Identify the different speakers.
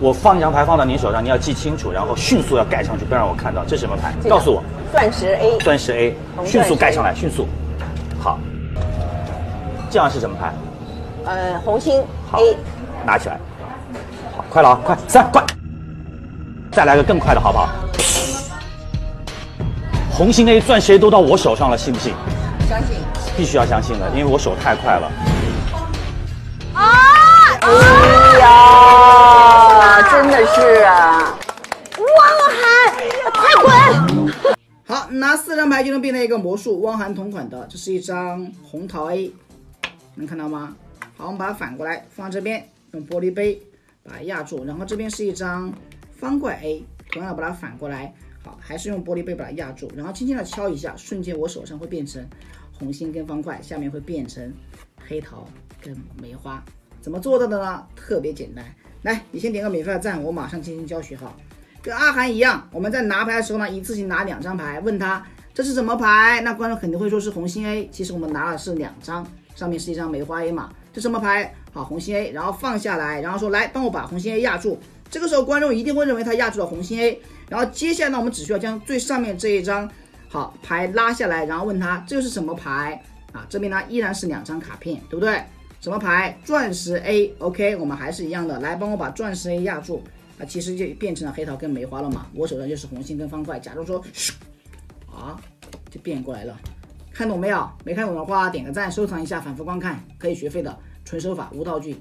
Speaker 1: 我放一张牌放到您手上，你要记清楚，然后迅速要盖上去，不要让我看到。这是什么牌？告诉我。
Speaker 2: 钻石 A，
Speaker 1: 钻石 A，迅速盖上来，迅速。好。这样是什么牌？
Speaker 2: 呃，红心 A。
Speaker 1: 拿起来。好，快了啊，快三快。再来个更快的，好不好？红心 A、钻石 A 都到我手上了，信不信？
Speaker 2: 相信。
Speaker 1: 必须要相信的，因为我手太快了。啊！
Speaker 2: 哎
Speaker 3: 拿四张牌就能变成一个魔术。汪涵同款的，这是一张红桃 A，能看到吗？好，我们把它反过来放这边，用玻璃杯把它压住。然后这边是一张方块 A，同样把它反过来。好，还是用玻璃杯把它压住，然后轻轻的敲一下，瞬间我手上会变成红心跟方块，下面会变成黑桃跟梅花。怎么做到的呢？特别简单，来，你先点个免费的赞，我马上进行教学哈。跟阿涵一样，我们在拿牌的时候呢，一次性拿两张牌，问他这是什么牌，那观众肯定会说是红心 A。其实我们拿的是两张，上面是一张梅花 A 嘛，这什么牌？好，红心 A，然后放下来，然后说来帮我把红心 A 压住。这个时候观众一定会认为他压住了红心 A，然后接下来呢，我们只需要将最上面这一张好牌拉下来，然后问他这个是什么牌啊？这边呢依然是两张卡片，对不对？什么牌？钻石 A，OK，我们还是一样的，来帮我把钻石 A 压住啊，其实就变成了黑桃跟梅花了嘛。我手上就是红心跟方块，假如说啊，就变过来了，看懂没有？没看懂的话点个赞，收藏一下，反复观看，可以学会的，纯手法无道具。